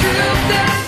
truth